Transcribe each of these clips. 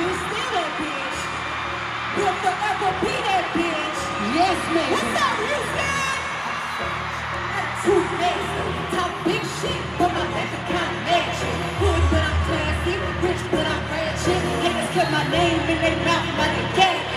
You still that bitch. You'll forever be that bitch. Yes, ma'am. What's up, Houston? Two-faced, talk big shit, but my bank account matching. Hood, but I'm classy, rich, but I'm ratchet. Haters cut my name in their mouth but a cat.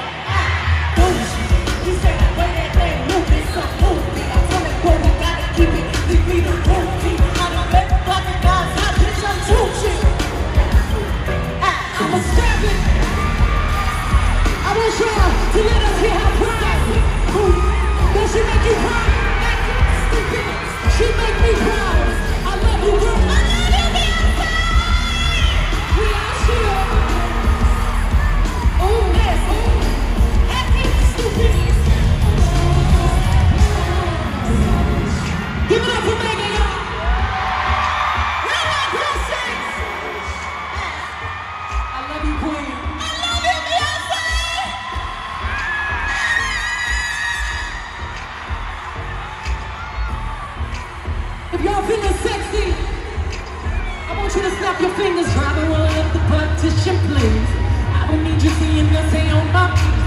If y'all feeling sexy, I want you to snap your fingers, grab and roll up the partition, please. I don't need you seeing nothing on my knees.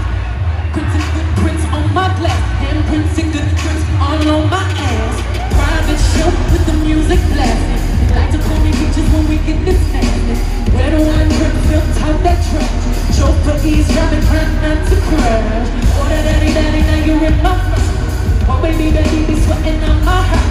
Prints and footprints on my glass, handprints and good prints all on my ass. Private show with the music blasting. Like to call me bitches when we get this madness. Where do I trip, feel type that trash? Chauffeur ease, driving, trying not to crash. Order daddy, daddy, now you're in my flesh. Oh baby, baby, be sweating on my heart.